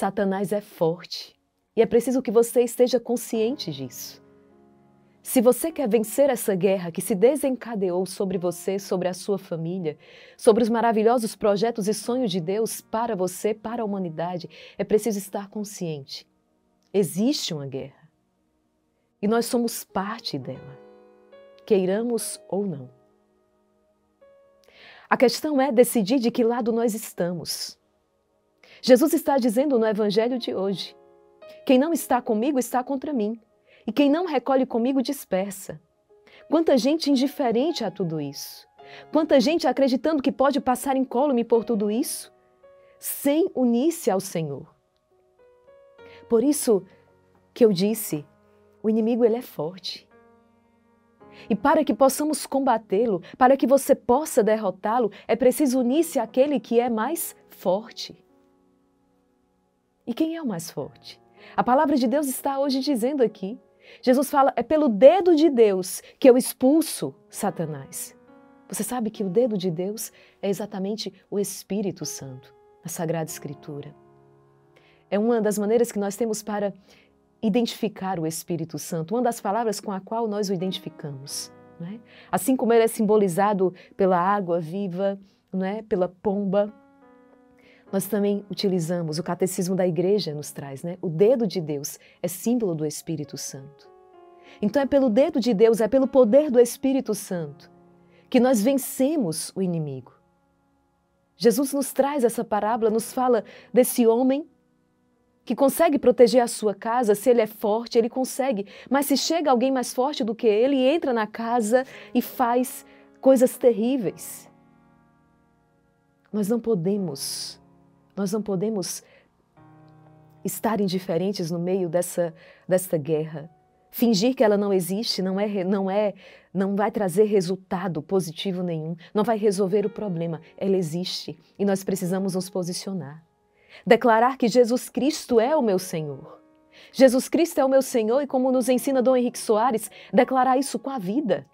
Satanás é forte e é preciso que você esteja consciente disso. Se você quer vencer essa guerra que se desencadeou sobre você, sobre a sua família, sobre os maravilhosos projetos e sonhos de Deus para você, para a humanidade, é preciso estar consciente. Existe uma guerra. E nós somos parte dela, queiramos ou não. A questão é decidir de que lado nós estamos. Jesus está dizendo no Evangelho de hoje: quem não está comigo está contra mim. E quem não recolhe comigo dispersa. Quanta gente indiferente a tudo isso. Quanta gente acreditando que pode passar incólume por tudo isso, sem unir-se ao Senhor. Por isso que eu disse, o inimigo ele é forte. E para que possamos combatê-lo, para que você possa derrotá-lo, é preciso unir-se àquele que é mais forte. E quem é o mais forte? A palavra de Deus está hoje dizendo aqui Jesus fala: é pelo dedo de Deus que eu expulso Satanás. Você sabe que o dedo de Deus é exatamente o Espírito Santo, na Sagrada Escritura. É uma das maneiras que nós temos para identificar o Espírito Santo, uma das palavras com a qual nós o identificamos. É? Assim como ele é simbolizado pela água viva, não é? pela pomba, nós também utilizamos, o catecismo da igreja nos traz, né? O dedo de Deus é símbolo do Espírito Santo. Então é pelo dedo de Deus, é pelo poder do Espírito Santo que nós vencemos o inimigo. Jesus nos traz essa parábola, nos fala desse homem que consegue proteger a sua casa, se ele é forte, ele consegue. Mas se chega alguém mais forte do que ele, entra na casa e faz coisas terríveis. Nós não podemos nós não podemos estar indiferentes no meio dessa, dessa guerra. Fingir que ela não existe não é, não é, não vai trazer resultado positivo nenhum, não vai resolver o problema. Ela existe e nós precisamos nos posicionar. Declarar que Jesus Cristo é o meu Senhor. Jesus Cristo é o meu Senhor e como nos ensina Dom Henrique Soares, declarar isso com a vida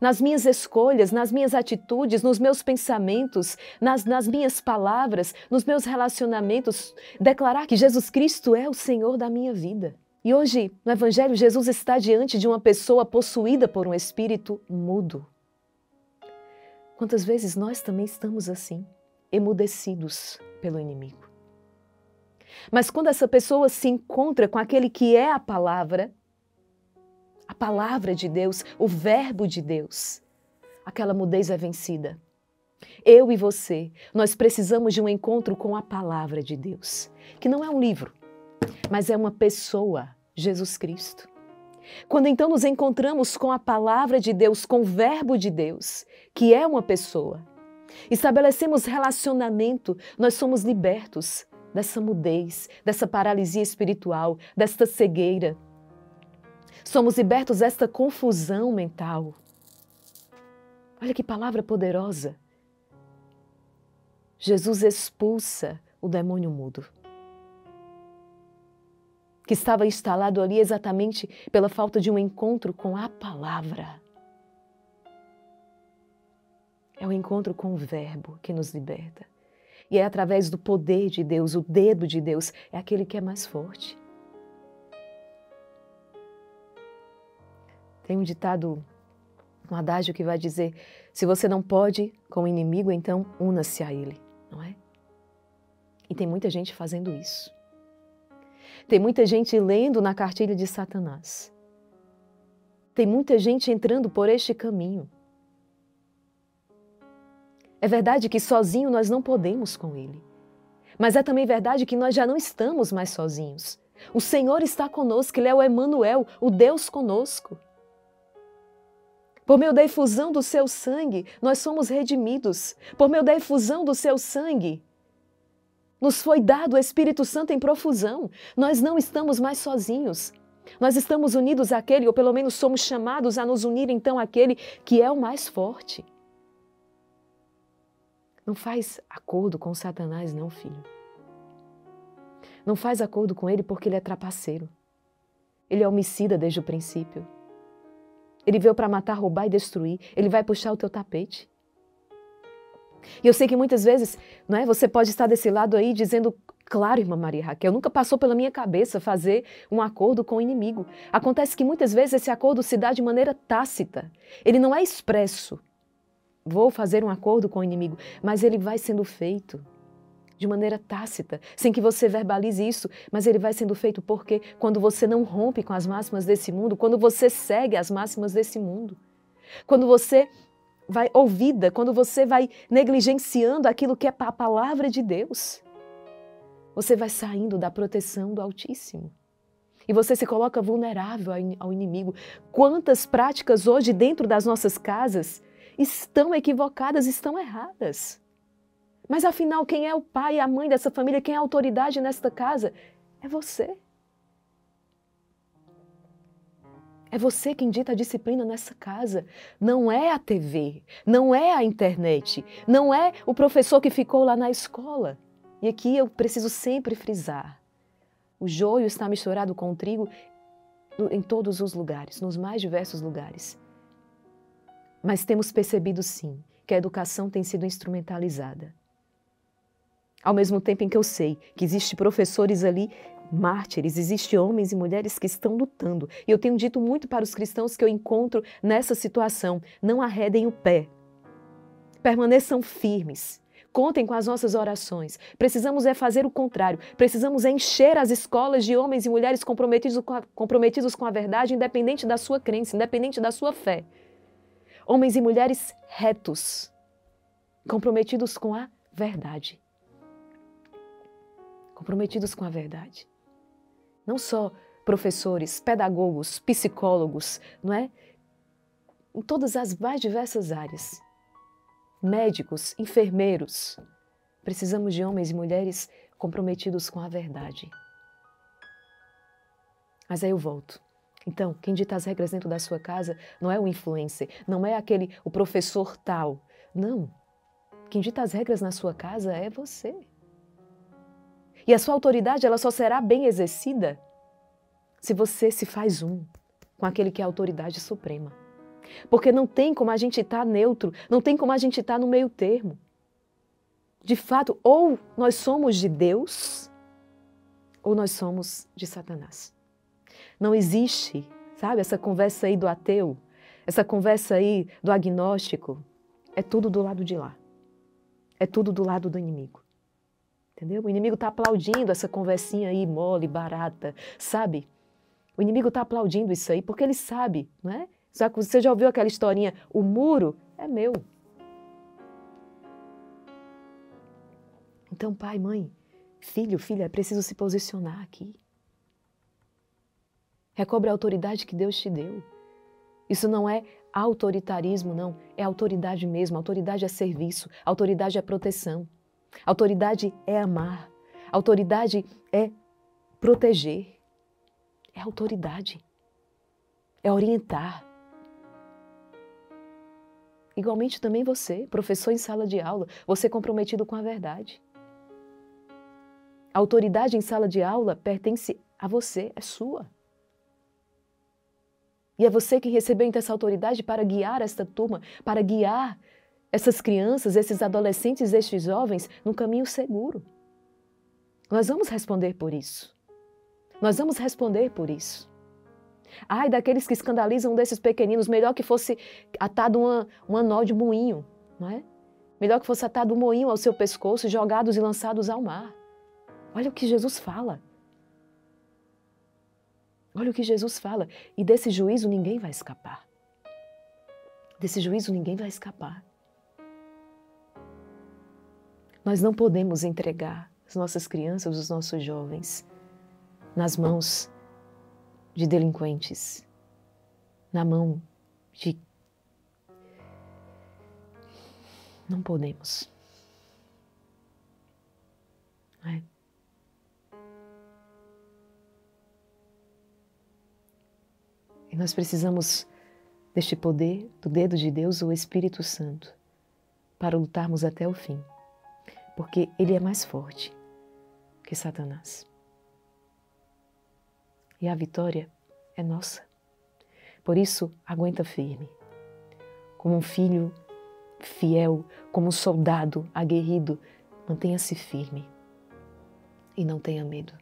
nas minhas escolhas, nas minhas atitudes, nos meus pensamentos, nas, nas minhas palavras, nos meus relacionamentos, declarar que Jesus Cristo é o Senhor da minha vida. E hoje, no Evangelho, Jesus está diante de uma pessoa possuída por um espírito mudo. Quantas vezes nós também estamos assim, emudecidos pelo inimigo? Mas quando essa pessoa se encontra com aquele que é a palavra, a palavra de Deus, o Verbo de Deus, aquela mudez é vencida. Eu e você, nós precisamos de um encontro com a palavra de Deus, que não é um livro, mas é uma pessoa, Jesus Cristo. Quando então nos encontramos com a palavra de Deus, com o Verbo de Deus, que é uma pessoa, estabelecemos relacionamento, nós somos libertos dessa mudez, dessa paralisia espiritual, desta cegueira Somos libertos desta confusão mental. Olha que palavra poderosa. Jesus expulsa o demônio mudo, que estava instalado ali exatamente pela falta de um encontro com a palavra. É o encontro com o Verbo que nos liberta. E é através do poder de Deus, o dedo de Deus, é aquele que é mais forte. Tem um ditado, um adágio que vai dizer: se você não pode com o inimigo, então una-se a ele, não é? E tem muita gente fazendo isso. Tem muita gente lendo na cartilha de Satanás. Tem muita gente entrando por este caminho. É verdade que sozinho nós não podemos com ele. Mas é também verdade que nós já não estamos mais sozinhos. O Senhor está conosco, Ele é o Emanuel, o Deus conosco. Por meio da efusão do seu sangue, nós somos redimidos. Por meio da efusão do seu sangue, nos foi dado o Espírito Santo em profusão. Nós não estamos mais sozinhos. Nós estamos unidos àquele, ou pelo menos somos chamados a nos unir então àquele que é o mais forte. Não faz acordo com Satanás, não, filho. Não faz acordo com ele porque ele é trapaceiro. Ele é homicida desde o princípio. Ele veio para matar, roubar e destruir. Ele vai puxar o teu tapete. E eu sei que muitas vezes, não é? Você pode estar desse lado aí dizendo Claro, irmã Maria Raquel, nunca passou pela minha cabeça fazer um acordo com o inimigo. Acontece que muitas vezes esse acordo se dá de maneira tácita. Ele não é expresso. Vou fazer um acordo com o inimigo, mas ele vai sendo feito de maneira tácita, sem que você verbalize isso, mas ele vai sendo feito porque quando você não rompe com as máximas desse mundo, quando você segue as máximas desse mundo, quando você vai ouvida, quando você vai negligenciando aquilo que é a palavra de Deus, você vai saindo da proteção do Altíssimo. E você se coloca vulnerável ao inimigo. Quantas práticas hoje dentro das nossas casas estão equivocadas, estão erradas? Mas afinal, quem é o pai e a mãe dessa família, quem é a autoridade nesta casa? É você. É você quem dita a disciplina nessa casa. Não é a TV, não é a internet, não é o professor que ficou lá na escola. E aqui eu preciso sempre frisar: o joio está misturado com o trigo em todos os lugares, nos mais diversos lugares. Mas temos percebido sim que a educação tem sido instrumentalizada. Ao mesmo tempo em que eu sei que existem professores ali mártires, existem homens e mulheres que estão lutando. E eu tenho dito muito para os cristãos que eu encontro nessa situação: não arredem o pé. Permaneçam firmes. Contem com as nossas orações. Precisamos é fazer o contrário. Precisamos é encher as escolas de homens e mulheres comprometidos com a, comprometidos com a verdade, independente da sua crença, independente da sua fé. Homens e mulheres retos, comprometidos com a verdade. Comprometidos com a verdade. Não só professores, pedagogos, psicólogos, não é? Em todas as mais diversas áreas médicos, enfermeiros. Precisamos de homens e mulheres comprometidos com a verdade. Mas aí eu volto. Então, quem dita as regras dentro da sua casa não é o influencer, não é aquele o professor tal. Não. Quem dita as regras na sua casa é você. E a sua autoridade ela só será bem exercida se você se faz um com aquele que é a autoridade suprema. Porque não tem como a gente estar tá neutro, não tem como a gente estar tá no meio termo. De fato, ou nós somos de Deus, ou nós somos de Satanás. Não existe, sabe, essa conversa aí do ateu, essa conversa aí do agnóstico. É tudo do lado de lá. É tudo do lado do inimigo. Entendeu? O inimigo está aplaudindo essa conversinha aí mole, barata, sabe? O inimigo está aplaudindo isso aí porque ele sabe, não é? Você já ouviu aquela historinha? O muro é meu. Então, pai, mãe, filho, filha, é preciso se posicionar aqui. Recobre a autoridade que Deus te deu. Isso não é autoritarismo, não. É autoridade mesmo. Autoridade é serviço. Autoridade é proteção. Autoridade é amar. Autoridade é proteger. É autoridade. É orientar. Igualmente também você, professor em sala de aula, você comprometido com a verdade. A autoridade em sala de aula pertence a você, é sua. E é você que recebeu então essa autoridade para guiar esta turma, para guiar essas crianças, esses adolescentes, estes jovens no caminho seguro. Nós vamos responder por isso. Nós vamos responder por isso. Ai, daqueles que escandalizam desses pequeninos, melhor que fosse atado uma, um anó de moinho, não é? Melhor que fosse atado um moinho ao seu pescoço, jogados e lançados ao mar. Olha o que Jesus fala. Olha o que Jesus fala. E desse juízo ninguém vai escapar. Desse juízo ninguém vai escapar. Nós não podemos entregar as nossas crianças, os nossos jovens, nas mãos de delinquentes, na mão de. Não podemos. É. E nós precisamos deste poder, do dedo de Deus, o Espírito Santo, para lutarmos até o fim, porque Ele é mais forte que Satanás. E a vitória é nossa. Por isso, aguenta firme. Como um filho fiel, como um soldado aguerrido, mantenha-se firme. E não tenha medo.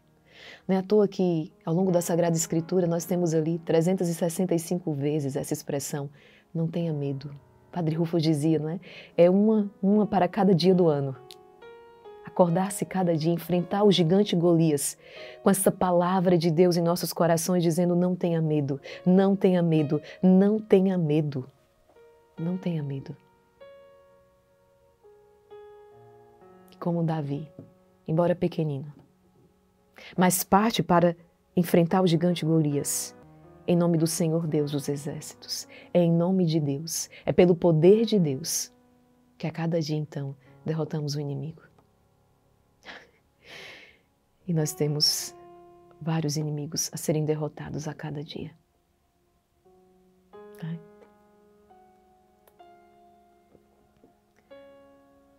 Não é à toa que, ao longo da Sagrada Escritura, nós temos ali 365 vezes essa expressão: não tenha medo. Padre Rufo dizia, não é? É uma, uma para cada dia do ano. Acordar-se cada dia, enfrentar o gigante Golias com essa palavra de Deus em nossos corações, dizendo: não tenha medo, não tenha medo, não tenha medo. Não tenha medo. Como Davi, embora pequenino, mas parte para enfrentar o gigante Golias. Em nome do Senhor Deus dos exércitos. É em nome de Deus, é pelo poder de Deus que a cada dia então derrotamos o inimigo. E nós temos vários inimigos a serem derrotados a cada dia.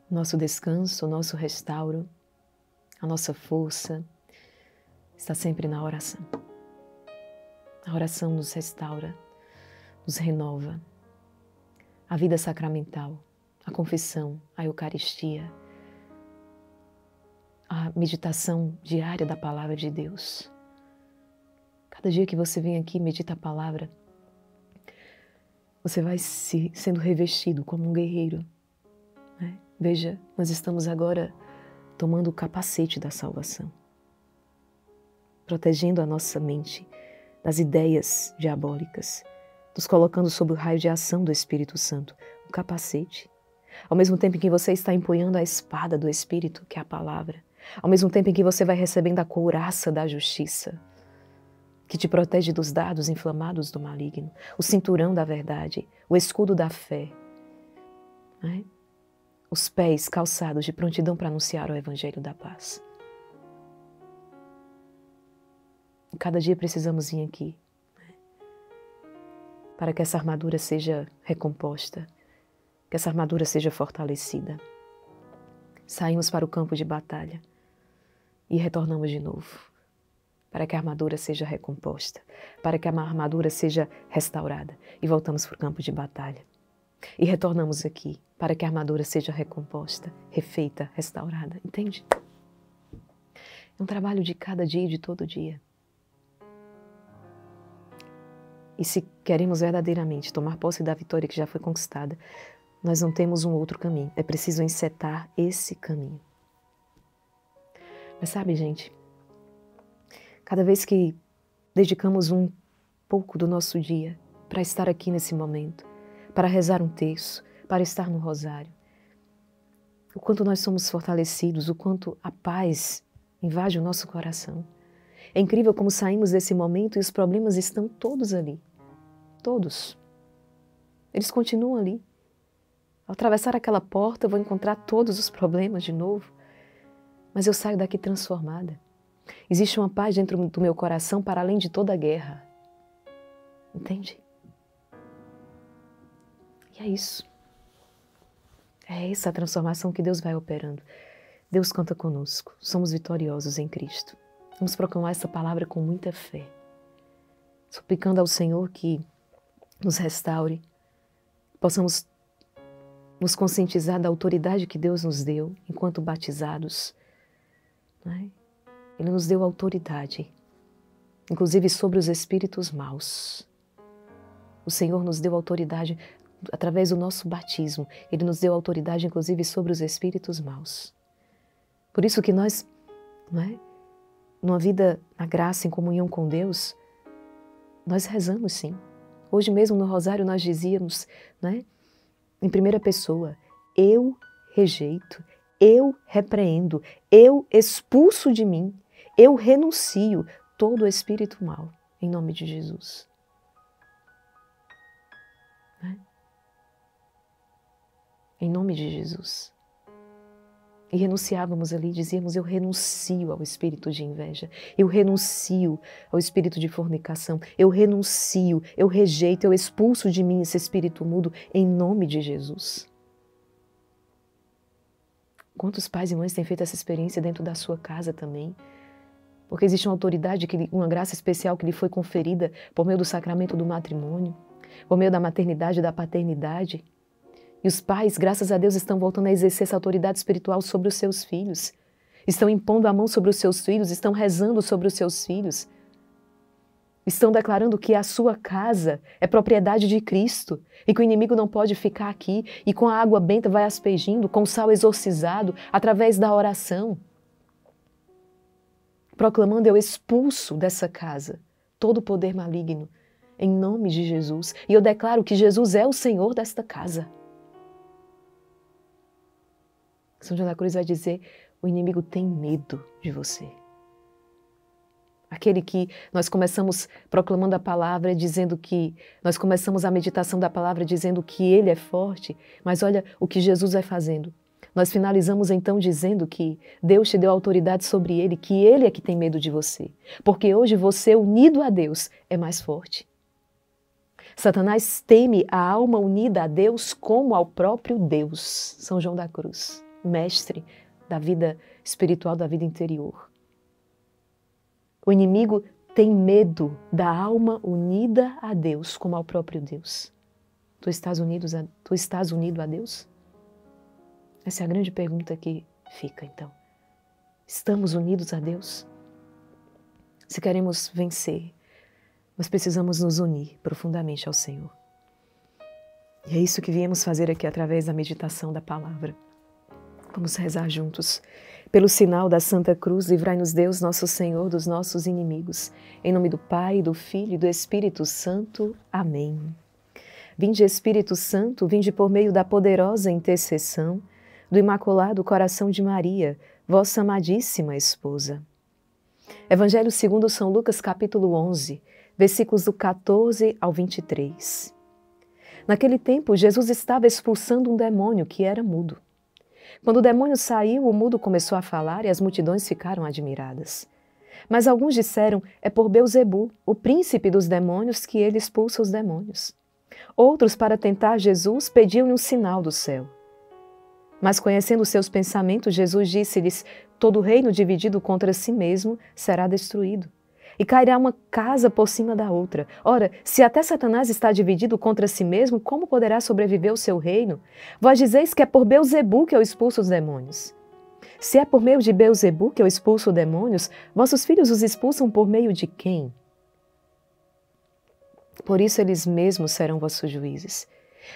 Nosso descanso, nosso restauro, a nossa força, está sempre na oração. A oração nos restaura, nos renova. A vida sacramental, a confissão, a Eucaristia, a meditação diária da palavra de Deus. Cada dia que você vem aqui medita a palavra, você vai se sendo revestido como um guerreiro. Né? Veja, nós estamos agora tomando o capacete da salvação protegendo a nossa mente das ideias diabólicas, nos colocando sob o raio de ação do Espírito Santo, o capacete. Ao mesmo tempo em que você está empunhando a espada do Espírito, que é a palavra, ao mesmo tempo em que você vai recebendo a couraça da justiça, que te protege dos dardos inflamados do maligno, o cinturão da verdade, o escudo da fé, né? os pés calçados de prontidão para anunciar o evangelho da paz. Cada dia precisamos vir aqui né? para que essa armadura seja recomposta, que essa armadura seja fortalecida. Saímos para o campo de batalha e retornamos de novo, para que a armadura seja recomposta, para que a armadura seja restaurada e voltamos para o campo de batalha. E retornamos aqui para que a armadura seja recomposta, refeita, restaurada. Entende? É um trabalho de cada dia e de todo dia. E se queremos verdadeiramente tomar posse da vitória que já foi conquistada, nós não temos um outro caminho. É preciso encetar esse caminho. Mas sabe, gente, cada vez que dedicamos um pouco do nosso dia para estar aqui nesse momento, para rezar um terço, para estar no rosário, o quanto nós somos fortalecidos, o quanto a paz invade o nosso coração. É incrível como saímos desse momento e os problemas estão todos ali. Todos. Eles continuam ali. Ao atravessar aquela porta, eu vou encontrar todos os problemas de novo. Mas eu saio daqui transformada. Existe uma paz dentro do meu coração para além de toda a guerra. Entende? E é isso. É essa transformação que Deus vai operando. Deus conta conosco. Somos vitoriosos em Cristo. Vamos proclamar essa palavra com muita fé. Suplicando ao Senhor que nos restaure, possamos nos conscientizar da autoridade que Deus nos deu enquanto batizados. É? Ele nos deu autoridade, inclusive sobre os espíritos maus. O Senhor nos deu autoridade através do nosso batismo. Ele nos deu autoridade, inclusive, sobre os espíritos maus. Por isso que nós, não é? numa vida na graça, em comunhão com Deus, nós rezamos sim. Hoje mesmo no Rosário nós dizíamos, né, em primeira pessoa, eu rejeito, eu repreendo, eu expulso de mim, eu renuncio todo o espírito mal, em nome de Jesus. Né? Em nome de Jesus. E renunciávamos ali, dizíamos: Eu renuncio ao espírito de inveja, eu renuncio ao espírito de fornicação, eu renuncio, eu rejeito, eu expulso de mim esse espírito mudo em nome de Jesus. Quantos pais e mães têm feito essa experiência dentro da sua casa também? Porque existe uma autoridade, uma graça especial que lhe foi conferida por meio do sacramento do matrimônio, por meio da maternidade e da paternidade. E os pais, graças a Deus, estão voltando a exercer essa autoridade espiritual sobre os seus filhos. estão impondo a mão sobre os seus filhos, estão rezando sobre os seus filhos, estão declarando que a sua casa é propriedade de Cristo e que o inimigo não pode ficar aqui e com a água benta vai aspergindo, com sal exorcizado, através da oração. Proclamando, eu expulso dessa casa todo o poder maligno, em nome de Jesus. E eu declaro que Jesus é o Senhor desta casa. São João da Cruz vai dizer: o inimigo tem medo de você. Aquele que nós começamos proclamando a palavra, dizendo que nós começamos a meditação da palavra dizendo que ele é forte, mas olha o que Jesus vai fazendo. Nós finalizamos então dizendo que Deus te deu autoridade sobre ele, que ele é que tem medo de você, porque hoje você unido a Deus é mais forte. Satanás teme a alma unida a Deus como ao próprio Deus. São João da Cruz, mestre da vida espiritual, da vida interior. O inimigo tem medo da alma unida a Deus como ao próprio Deus. Tu estás, unidos a, tu estás unido a Deus? Essa é a grande pergunta que fica então. Estamos unidos a Deus? Se queremos vencer, nós precisamos nos unir profundamente ao Senhor. E é isso que viemos fazer aqui através da meditação da palavra. Vamos rezar juntos. Pelo sinal da Santa Cruz, livrai-nos Deus, nosso Senhor, dos nossos inimigos. Em nome do Pai, do Filho e do Espírito Santo. Amém. Vinde, Espírito Santo, vinde por meio da poderosa intercessão do Imaculado Coração de Maria, vossa amadíssima esposa. Evangelho segundo São Lucas, capítulo 11, versículos do 14 ao 23. Naquele tempo, Jesus estava expulsando um demônio que era mudo. Quando o demônio saiu, o mudo começou a falar e as multidões ficaram admiradas. Mas alguns disseram: é por Beuzebu, o príncipe dos demônios, que ele expulsa os demônios. Outros, para tentar Jesus, pediam-lhe um sinal do céu. Mas conhecendo seus pensamentos, Jesus disse-lhes: Todo reino dividido contra si mesmo será destruído e cairá uma casa por cima da outra. Ora, se até Satanás está dividido contra si mesmo, como poderá sobreviver o seu reino? Vós dizeis que é por Beuzebu que eu expulso os demônios. Se é por meio de Beuzebu que eu expulso demônios, vossos filhos os expulsam por meio de quem? Por isso eles mesmos serão vossos juízes.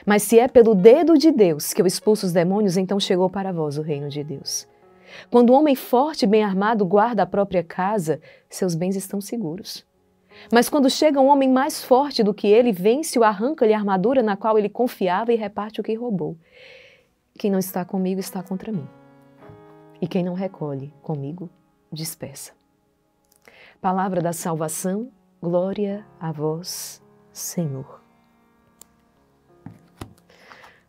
Mas se é pelo dedo de Deus que eu expulso os demônios, então chegou para vós o reino de Deus. Quando um homem forte e bem armado guarda a própria casa, seus bens estão seguros. Mas quando chega um homem mais forte do que ele, vence-o, arranca-lhe a armadura na qual ele confiava e reparte o que roubou. Quem não está comigo está contra mim. E quem não recolhe comigo, dispersa. Palavra da salvação, glória a vós, Senhor.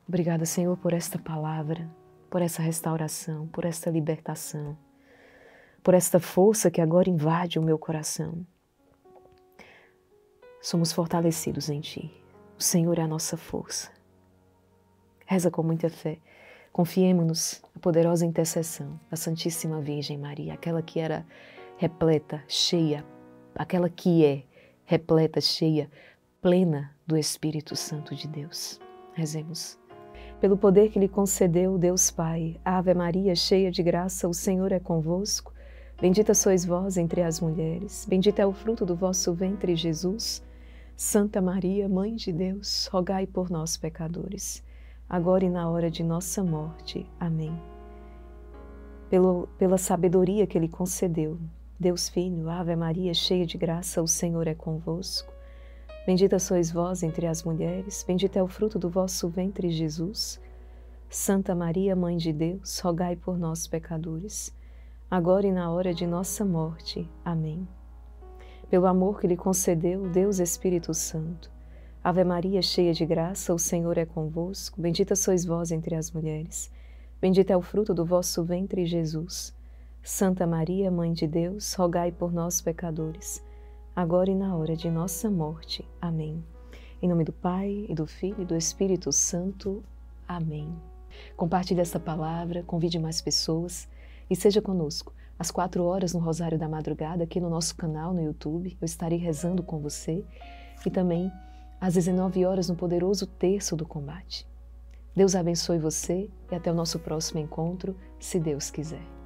Obrigada, Senhor, por esta palavra por essa restauração, por esta libertação, por esta força que agora invade o meu coração. Somos fortalecidos em Ti. O Senhor é a nossa força. Reza com muita fé. Confiemos-nos na poderosa intercessão da Santíssima Virgem Maria, aquela que era repleta, cheia, aquela que é repleta, cheia, plena do Espírito Santo de Deus. Rezemos pelo poder que lhe concedeu Deus Pai. Ave Maria, cheia de graça, o Senhor é convosco. Bendita sois vós entre as mulheres, bendito é o fruto do vosso ventre, Jesus. Santa Maria, Mãe de Deus, rogai por nós, pecadores, agora e na hora de nossa morte. Amém. Pelo, pela sabedoria que Ele concedeu, Deus Filho, Ave Maria, cheia de graça, o Senhor é convosco. Bendita sois vós entre as mulheres, bendito é o fruto do vosso ventre, Jesus. Santa Maria, Mãe de Deus, rogai por nós, pecadores, agora e na hora de nossa morte. Amém. Pelo amor que lhe concedeu Deus Espírito Santo. Ave Maria, cheia de graça, o Senhor é convosco. Bendita sois vós entre as mulheres. Bendito é o fruto do vosso ventre, Jesus. Santa Maria, Mãe de Deus, rogai por nós, pecadores agora e na hora de nossa morte. Amém. Em nome do Pai, e do Filho e do Espírito Santo. Amém. Compartilhe esta palavra, convide mais pessoas e seja conosco. Às quatro horas no Rosário da Madrugada, aqui no nosso canal no YouTube, eu estarei rezando com você e também às 19 horas no poderoso Terço do Combate. Deus abençoe você e até o nosso próximo encontro, se Deus quiser.